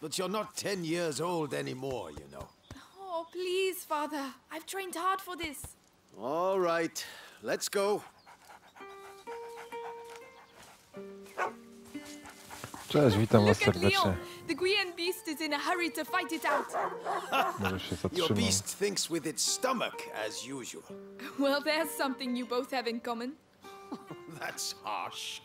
But you're not ten years old anymore, you know. Oh, please, Father. I've trained hard for this. All right. Let's go. Cześć, witam was serdecznie. The Guian beast is in a hurry to fight it out. Your beast thinks with its stomach as usual. Well, there's something you both have in common. That's harsh.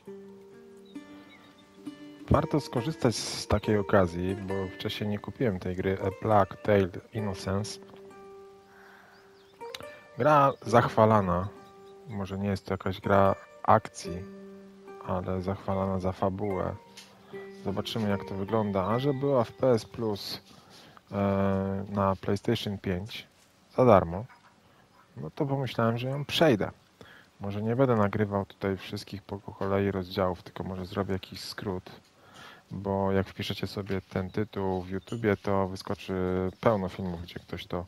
warto skorzystać z takiej okazji, bo wcześniej nie kupiłem tej gry A Plague Tale Innocence. Gra zachwalana. Może nie jest to jakaś gra akcji, ale zachwalana za fabułę. Zobaczymy jak to wygląda. A że była w PS Plus e, na PlayStation 5 za darmo, no to pomyślałem, że ją przejdę. Może nie będę nagrywał tutaj wszystkich po kolei rozdziałów, tylko może zrobię jakiś skrót bo jak wpiszecie sobie ten tytuł w YouTubie, to wyskoczy pełno filmów, gdzie ktoś to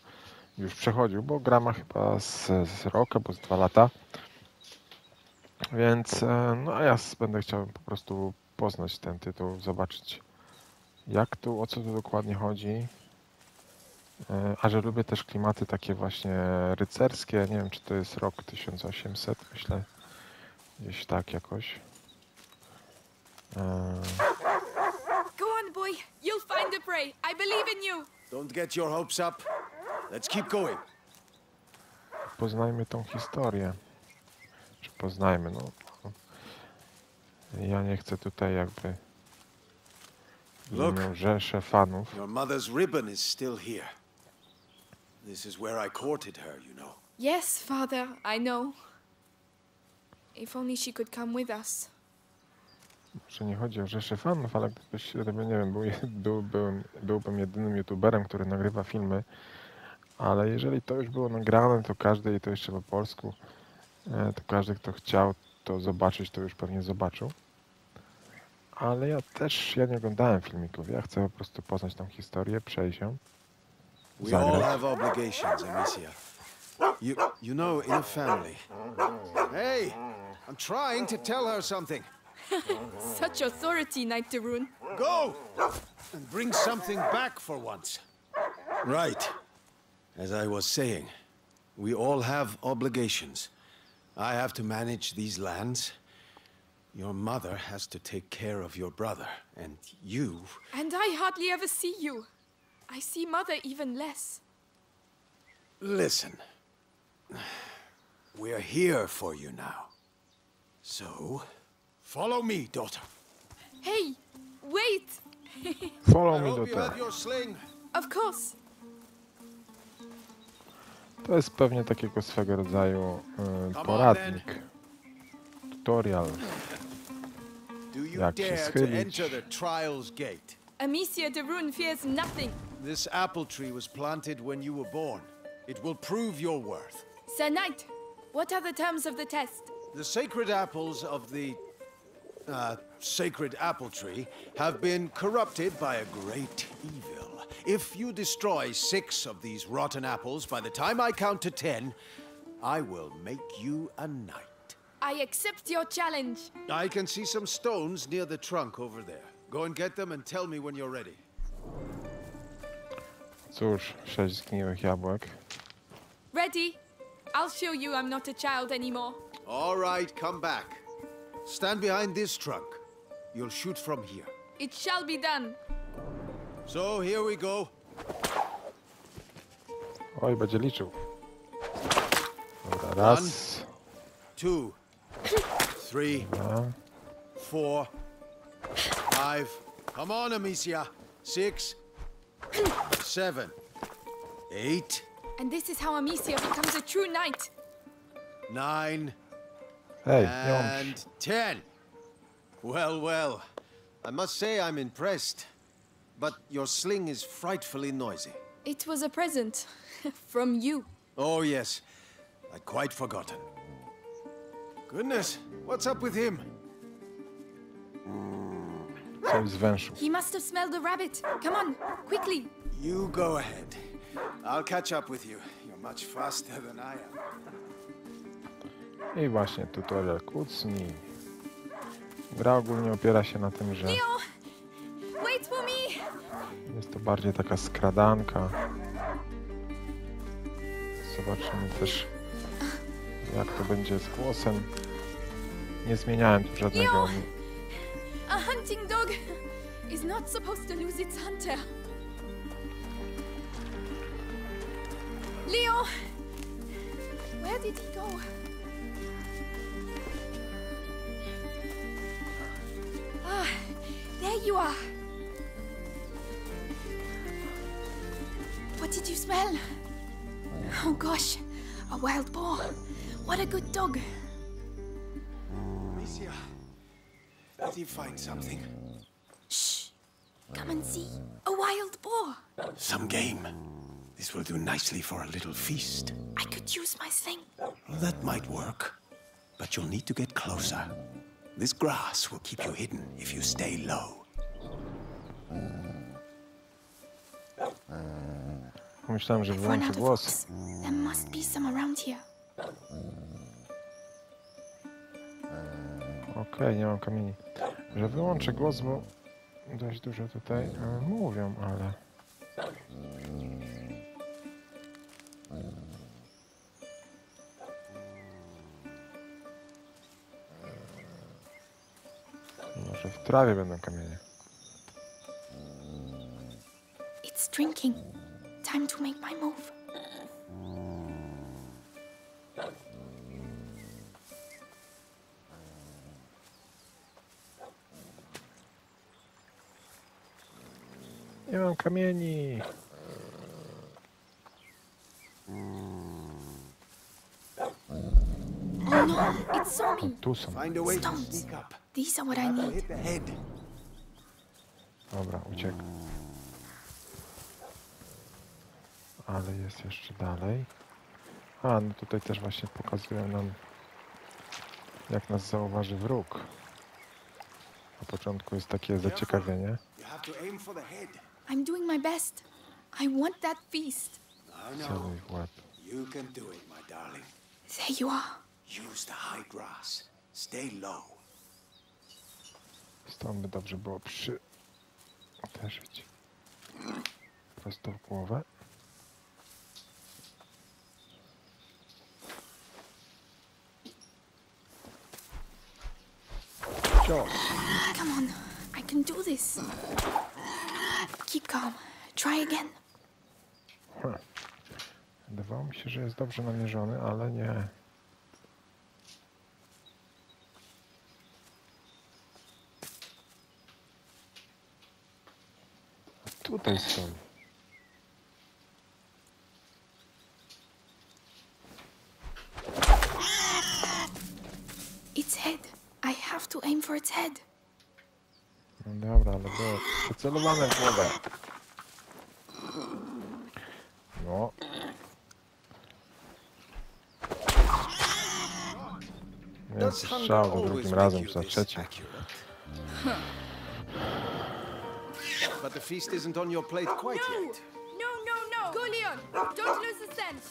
już przechodził, bo gra ma chyba z, z rok albo z dwa lata. Więc e, no a ja będę chciał po prostu poznać ten tytuł, zobaczyć jak tu, o co tu dokładnie chodzi. E, a że lubię też klimaty takie właśnie rycerskie, nie wiem czy to jest rok 1800, myślę, gdzieś tak jakoś. Eee... I believe in you. Don't get your hopes up. Let's keep going. Poznajmy tą historię. Czy poznajmy, no. Ja nie chcę tutaj jakby... Look, rzeszę fanów. Your mother's ribbon is still here. This is where I courted her, you know. Yes, father, I know. If only she could come with us. że nie chodzi o rzeszy fanów, ale gdybyś, gdyby, nie wiem, był, był, był, byłbym jedynym youtuberem, który nagrywa filmy, ale jeżeli to już było nagrane, to każdy, i to jeszcze po polsku, e, to każdy, kto chciał to zobaczyć, to już pewnie zobaczył. Ale ja też, ja nie oglądałem filmików, ja chcę po prostu poznać tą historię, przejść ją, We Amicia. You, you know, in a family. Hey, I'm trying to tell her something. Such authority, Knight de Rune. Go! And bring something back for once. Right. As I was saying, we all have obligations. I have to manage these lands. Your mother has to take care of your brother, and you... And I hardly ever see you. I see mother even less. Listen. We're here for you now. So, Follow me, daughter. Hey, wait! Follow I me, daughter. You have your sling. Of course. To jest pewnie takiego swego rodzaju y, poradnik. Tutorial. Jak się gate. Amicia de Rune fears nothing. This apple tree was planted when you were born. It will prove your worth. Sir Knight, what are the terms of the test? The sacred apples of the uh, sacred apple tree have been corrupted by a great evil. If you destroy six of these rotten apples by the time I count to ten, I will make you a knight. I accept your challenge. I can see some stones near the trunk over there. Go and get them and tell me when you're ready. Cóż, sześć zgniłych jabłek. Ready. I'll show you I'm not a child anymore. All right, come back. Stand behind this trunk. You'll shoot from here. It shall be done. So here we go. Oj, będzie liczył. Dobra, raz. One, two, three, four, five. Come on, Amicia. Six, seven, eight. And this is how Amicia becomes a true knight. Nine. Hey, and ten. Well, well. I must say I'm impressed. But your sling is frightfully noisy. It was a present. from you. Oh, yes. I'd quite forgotten. Goodness, what's up with him? Hmm. Sounds vengeful. He must have smelled the rabbit. Come on, quickly. You go ahead. I'll catch up with you. You're much faster than I am. I właśnie tutorial kucni. Gra ogólnie opiera się na tym, że jest to bardziej taka skradanka. Zobaczymy też jak to będzie z głosem. Nie zmieniałem tu żadnego. A hunting dog is not supposed to lose its hunter. Leo, where did he go? you are. What did you smell? Oh gosh, a wild boar. What a good dog. Amicia, did you find something. Shh, come and see. A wild boar. Some game. This will do nicely for a little feast. I could use my sling. Well, that might work, but you'll need to get closer. This grass will keep you hidden if you stay low. E, e, Myślałem, że wyłączy głos. There must be some around here. E, nie mam kamieni. Że wyłączę głos, bo dość dużo tutaj mówią, ale... Może w trawie będą kamienie. It's drinking. Time to make my move. Nie mam kamieni. Oh no, it's zombie. Tu Find a way to sneak up. These are what I need. Hit the head. Dobra, uciekam. ale jest jeszcze dalej. A, no tutaj też właśnie pokazują nam, jak nas zauważy wróg. Na początku jest takie zaciekawienie. I'm doing my best. I want that feast. Celuj w łeb. You can do it, my darling. There you are. Use the high grass. Stay low. Stąd by dobrze było przy... Też widzieć. Prosto w głowę. shot. Come on, I can do this. Keep calm. Try again. Hmm. Wydawało mi się, że jest dobrze namierzony, ale nie. tutaj są. aim for its head. Dobra, ale było przycelowane w głowę. No. Jest strzał, But the feast isn't on your plate quite no. yet. No, no, no! Go, Don't lose the sense!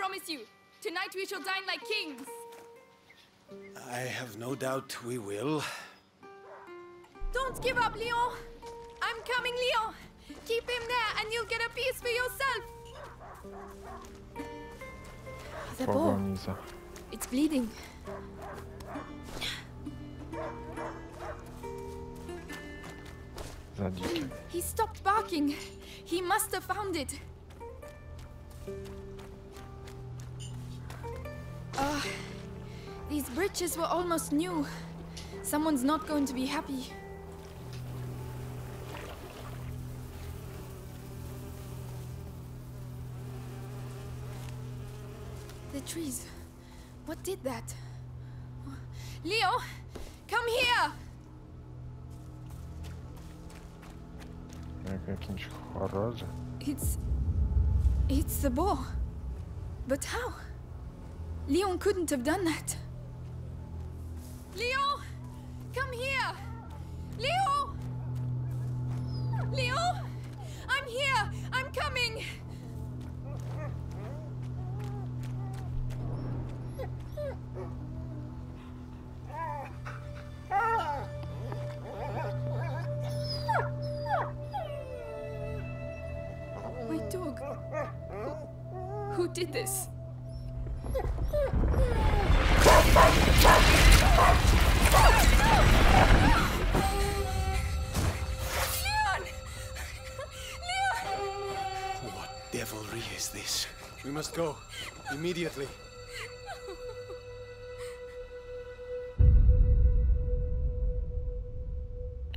promise you, tonight we shall dine like kings. I have no doubt we will. Don't give up, Lion! I'm coming, Lion! Keep him there and you'll get a piece for yourself! The ball. Uh, it's bleeding. He stopped barking. He must have found it. These bridges were almost new. Someone's not going to be happy. The trees. What did that? Lion! Come here! It's... It's the boar. But how? Lion couldn't have done that. dog. Who, who did this? Leon! Leon! What devilry is this? We must go. Immediately.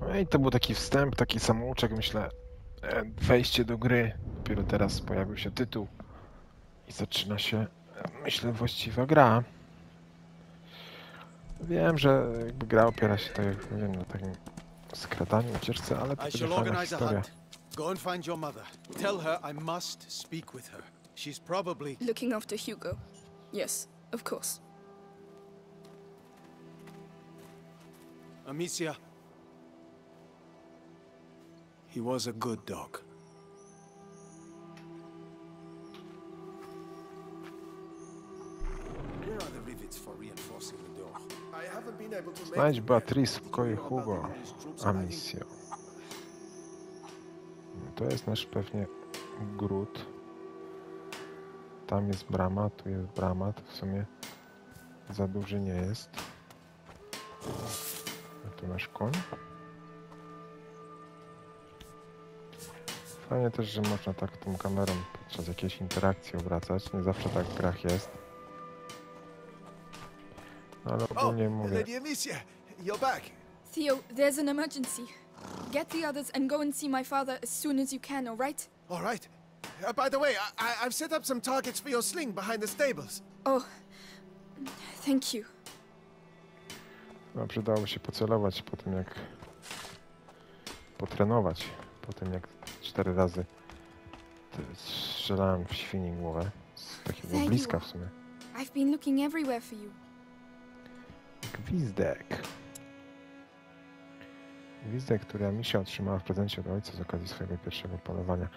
No i to był taki wstęp, taki samouczek, myślę, e, wejście do gry dopiero teraz pojawił się tytuł i zaczyna się, myślę, właściwa gra. Wiem, że jakby gra opiera się, tak jak wiem na takim skradaniu, ucieczce, ale to będzie fajna historia. Go and find your mother. Tell her I must speak with her. She's probably... Looking after Hugo. Yes, of course. Amicia. He was a good dog. Znajdź Beatrice w pokoju Hugo, Amisio. To jest nasz pewnie gród. Tam jest brama, tu jest brama, to w sumie za duży nie jest. A tu nasz koń. Fajnie też, że można tak tą kamerą podczas jakiejś interakcji obracać. Nie zawsze tak w grach jest. Ale ogólnie mówię. Amicia, you're back. Theo, there's an emergency. Get the others and go and see my father as soon as you can, all right? All right. Uh, by the way, I, I've set up some targets for your sling behind the stables. Oh, thank you. No, przydało się pocelować po tym, jak potrenować po tym, jak cztery razy strzelałem w świni głowę. Z takiego bliska w sumie. I've been looking everywhere for you. Gwizdek. Gwizdek, które misia otrzymała w prezencie od ojca z okazji swojego pierwszego polowania.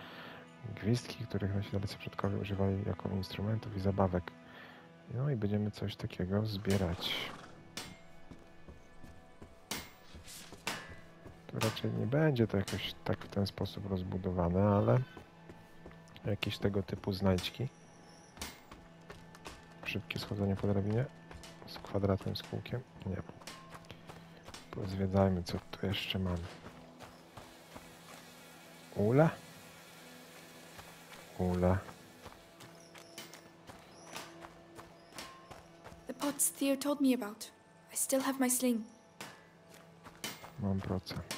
Gwizdki, których nasi dalecy przodkowie używali jako instrumentów i zabawek. No i będziemy coś takiego zbierać. To raczej nie będzie to jakoś tak w ten sposób rozbudowane, ale jakieś tego typu znajdźki. Szybkie schodzenie po drabinie z kwadratem, z kółkiem pięknie. Pozwiedzajmy, co tu jeszcze mamy. Ula? Ula. The pots Theo told me about. I still have my sling. Mam procent.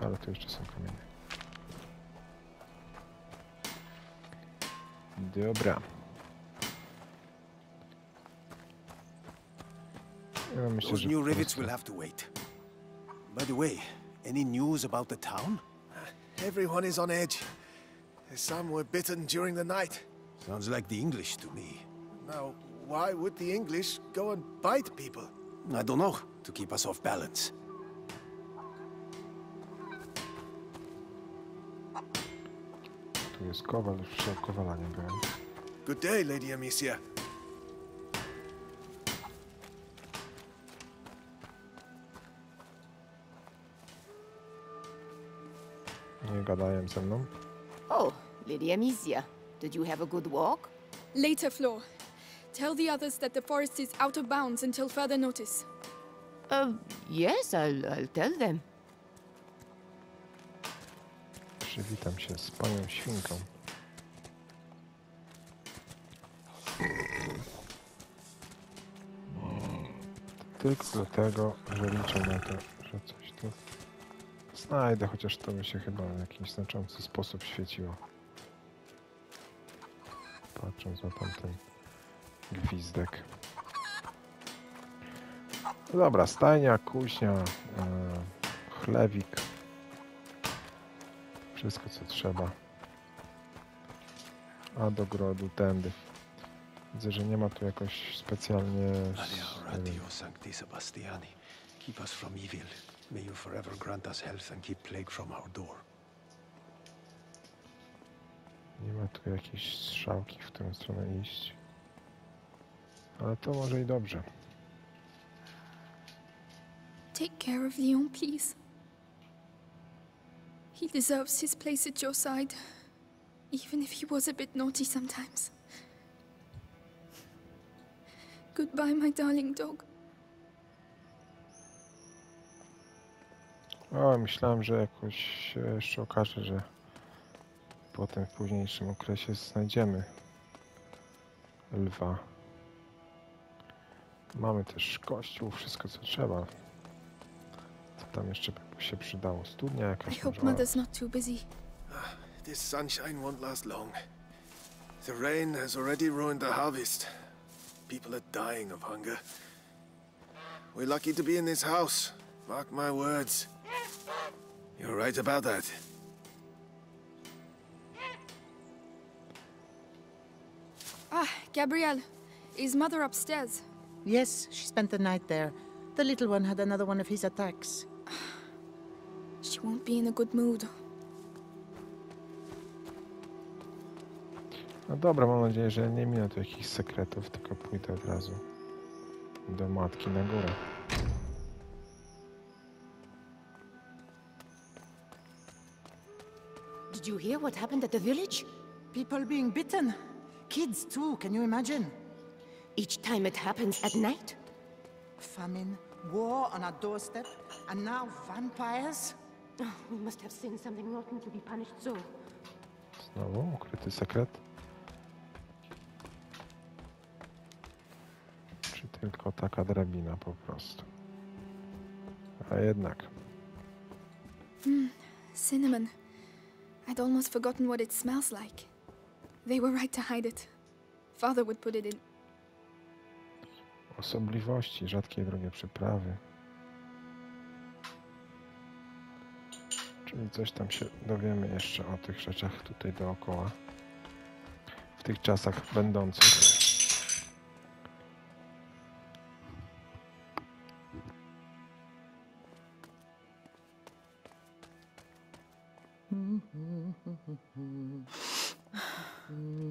ale jeszcze są kamienie. Dobra. Ja myślę, Those new rivets will have to wait. By the way, any news about the town? Everyone is on edge. Some were bitten during the night. Sounds like the English to me. Now, why would the English go and bite people? I don't know. To keep us off balance. Tu jest kowal, byłem. Good day, Lady Amicia. Nie gadają ze mną. Oh, Lady Amicia, did you have a good walk? Later, Flo. Tell the others that the forest is out of bounds until further notice. Uh, yes, I'll, I'll tell them. Witam się z panią świnką. Tylko dlatego, że liczę na to, że coś tu znajdę, chociaż to by się chyba w jakiś znaczący sposób świeciło. Patrząc na tamten gwizdek. Dobra, stajnia, kuźnia, yy, e, chlewik. Wszystko co trzeba. A do grodu tędy. Widzę, że nie ma tu jakoś specjalnie... Radio Sancti Sebastiani, keep us from evil. May you forever grant us health and keep plague from our door. Nie ma tu jakiejś strzałki, w którą stronę iść. Ale to może i dobrze. Take care of Leon, please. He deserves his place at your side, even if he was a bit naughty sometimes. Goodbye, my darling dog. O, myślałem, że jakoś się jeszcze okaże, że potem w późniejszym okresie znajdziemy lwa. Mamy też kościół, wszystko co trzeba. Co tam jeszcze się przydało. Studnia jakaś. I hope mother's not too busy. Ah, this sunshine won't last long. The rain has already ruined the harvest. People are dying of hunger. We're lucky to be in this house. Mark my words. You're right about that. Ah, Gabrielle. Is mother upstairs? Yes, she spent the night there. The little one had another one of his attacks. won't be in a good mood. No dobra, mam nadzieję, że nie minę tu jakichś sekretów, tylko pójdę od razu do matki na górę. Did you hear what happened at the village? People being bitten. Kids too, can you imagine? Each time it happens at night? Famine, war on our doorstep, and now vampires? Oh, Znowu ukryty sekret. Czy tylko taka drabina po prostu? A jednak. Mm, cinnamon. I'd almost forgotten what it smells like. They were right to hide it. Father would put it in. Osobliwości, rzadkie drogie przyprawy. Czyli coś tam się dowiemy jeszcze o tych rzeczach tutaj dookoła. W tych czasach będących.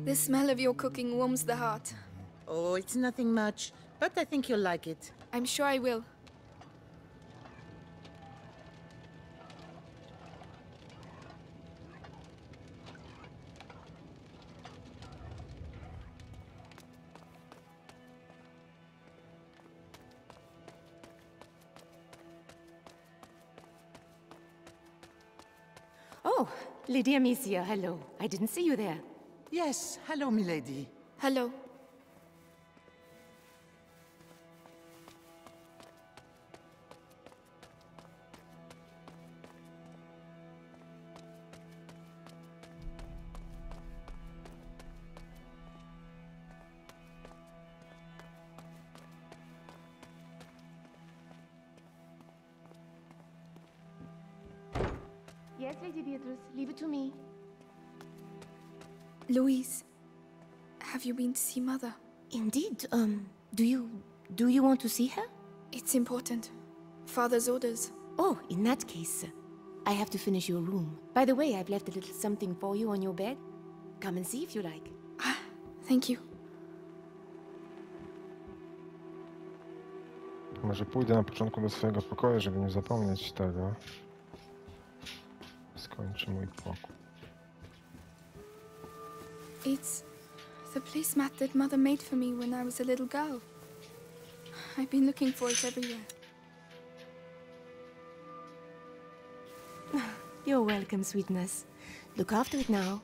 The smell of your cooking warms the heart. Oh, it's nothing much, but I think you'll like it. I'm sure I will. Lady Amicia, hello. I didn't see you there. Yes, hello, milady. Hello. Yes, Lady Beatrice. Leave it to me. Louise, have you been to see Mother? Indeed. Um, do you... do you want to see her? It's important. Father's orders. Oh, in that case, I have to finish your room. By the way, I've left a little something for you on your bed. Come and see if you like. Ah, thank you. Może pójdę na początku do swojego pokoju, żeby nie zapomnieć tego. It's the place that Mother made for me when I was a little girl. I've been looking for it everywhere. You're welcome, sweetness. Look after it now.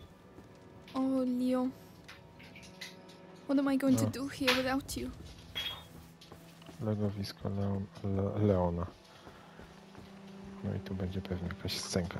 Oh, Lion. What am I going no. to do here without you? Legowisko Leon, Leona. No i tu będzie pewnie jakaś scenka.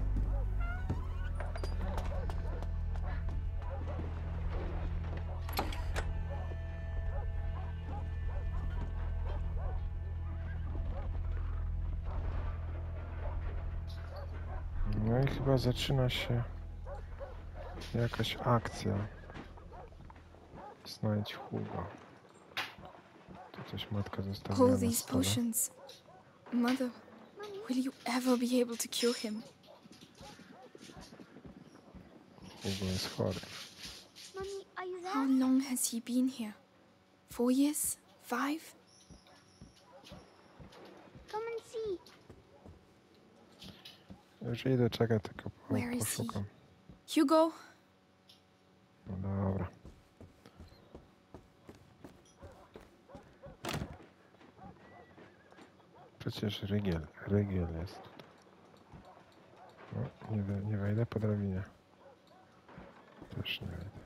chyba zaczyna się jakaś akcja. Znajdź Hugo. to coś matka zostawiła All these potions. Mother, will you ever be able to cure him? Hugo jest chory. How long has he been here? Four years? Five? Już idę, czekaj, tylko po, poszukam. Hugo? No dobra. Przecież rygiel, rygiel jest tutaj. No, nie, nie wejdę po drabinie. Też nie wejdę.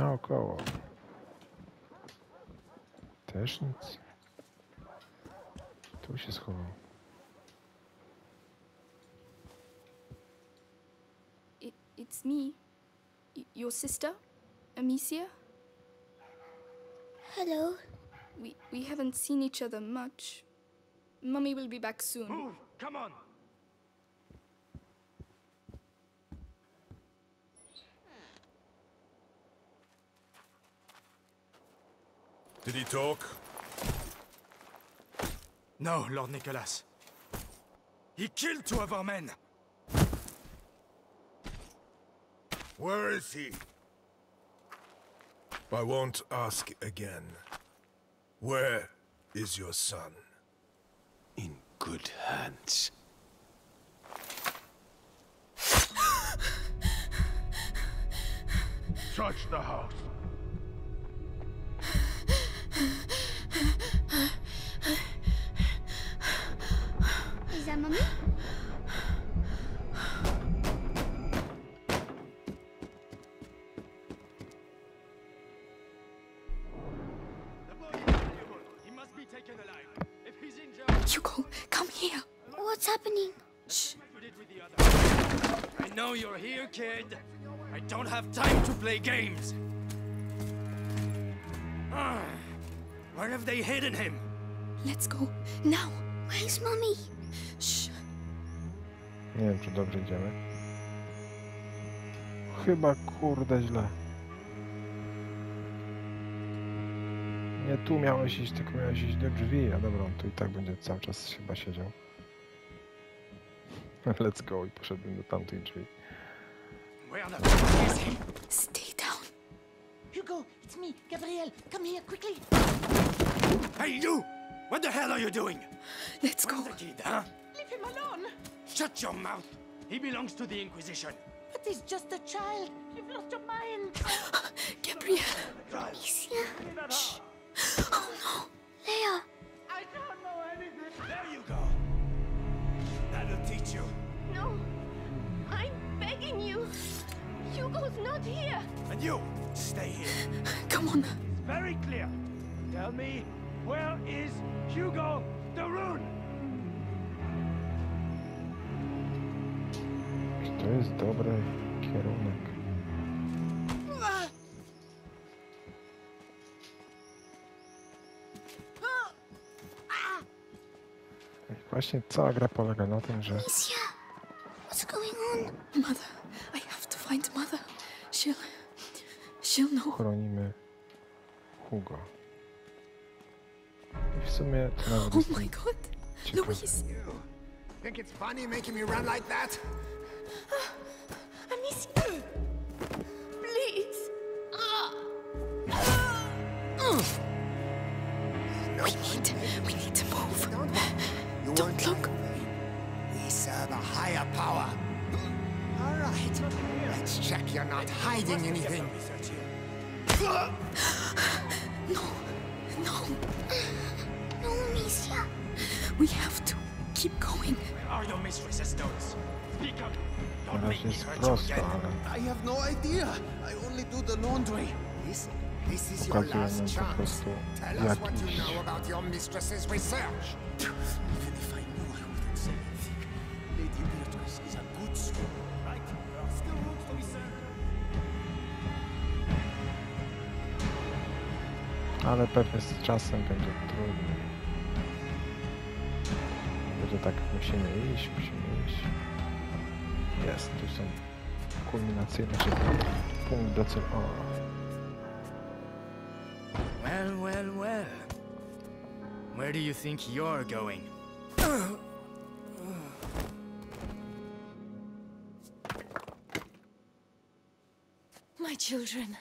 Naokoło. Też nic. Tu się schował. It, it's me. your sister, Amicia? Hello. We, we haven't seen each other much. Mummy will be back soon. Move! Come on! Did he talk? No, Lord Nicholas. He killed two of our men. Where is he? I won't ask again. Where is your son? In good hands. Search the house. know you're here, kid. I don't have time to play games. Uh, where have they hidden him? Let's go. Now. Where's mommy? Shh. Nie wiem, czy dobrze idziemy. Chyba kurde źle. Nie tu miałeś iść, tylko miałeś iść do drzwi, a dobra, on tu i tak będzie cały czas chyba siedział. Let's go i poszedłem do tamtej drzwi. Where the... Stay down. Hugo, it's me, Gabriel. Come here, quickly. Hey, you! What the hell are you doing? Let's Where's go. the kid, huh? Leave him alone. Shut your mouth. He belongs to the Inquisition. But he's just a child. You've lost your mind. Gabriel. He's here. Shh. Oh, no. Leia. I don't know anything. There you go. That'll teach you. No begging you. Hugo's not here. And you, stay here. Come on. It's very clear. Tell me, where is Hugo de Rune? To jest kierunek. Właśnie cała gra polega na tym, że... on? Mother. I have to find mother. She'll... She'll know. Chronimy Hugo. I w sumie to nawet Oh my god! Louise! Think it's funny making me run like that? pokazuje nam po prostu, jakiś ale pewnie z czasem będzie trudno. Będzie tak, musimy iść, musimy iść. Jest, tu są kulminacyjne czytania. that's an R. Well, well, well. Where do you think you're going? My children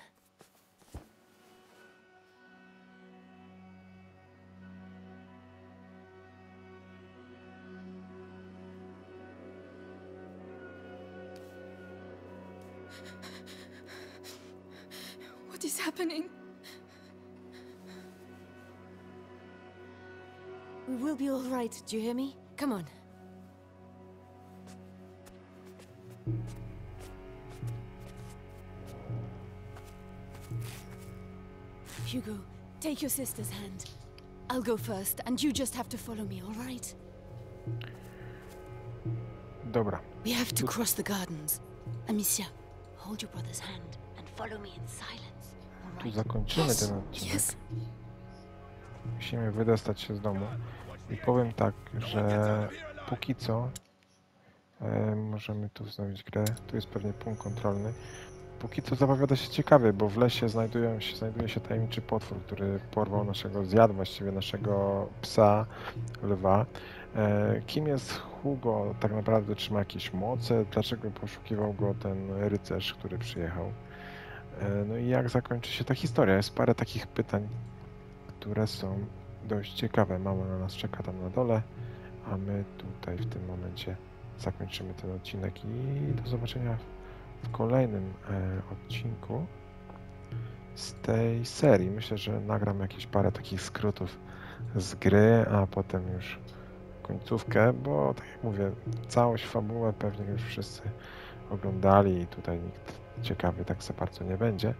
is happening? We will be all right, do you hear me? Come on. Hugo, take your sister's hand. I'll go first, and you just have to follow me, all right? Dobra. We have to cross the gardens. Amicia, hold your brother's hand and follow me in silence. tu zakończymy ten odcinek. Musimy wydostać się z domu. I powiem tak, że póki co e, możemy tu wznowić grę. Tu jest pewnie punkt kontrolny. Póki co zapowiada się ciekawie, bo w lesie znajdują się, znajduje się tajemniczy potwór, który porwał naszego, zjadł właściwie naszego psa, lwa. E, kim jest Hugo? Tak naprawdę trzyma jakieś moce? Dlaczego poszukiwał go ten rycerz, który przyjechał? E, no i jak zakończy się ta historia? Jest parę takich pytań, które są dość ciekawe. Mama na nas czeka tam na dole, a my tutaj w tym momencie zakończymy ten odcinek i do zobaczenia w kolejnym e, odcinku z tej serii. Myślę, że nagram jakieś parę takich skrótów z gry, a potem już końcówkę, bo tak jak mówię, całość fabułę pewnie już wszyscy oglądali i tutaj nikt ciekawy tak za bardzo nie będzie.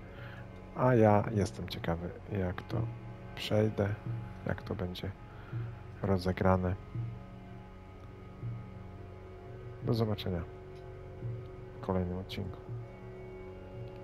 A ja jestem ciekawy, jak to przejdę, jak to będzie rozegrane. Do zobaczenia w kolejnym odcinku.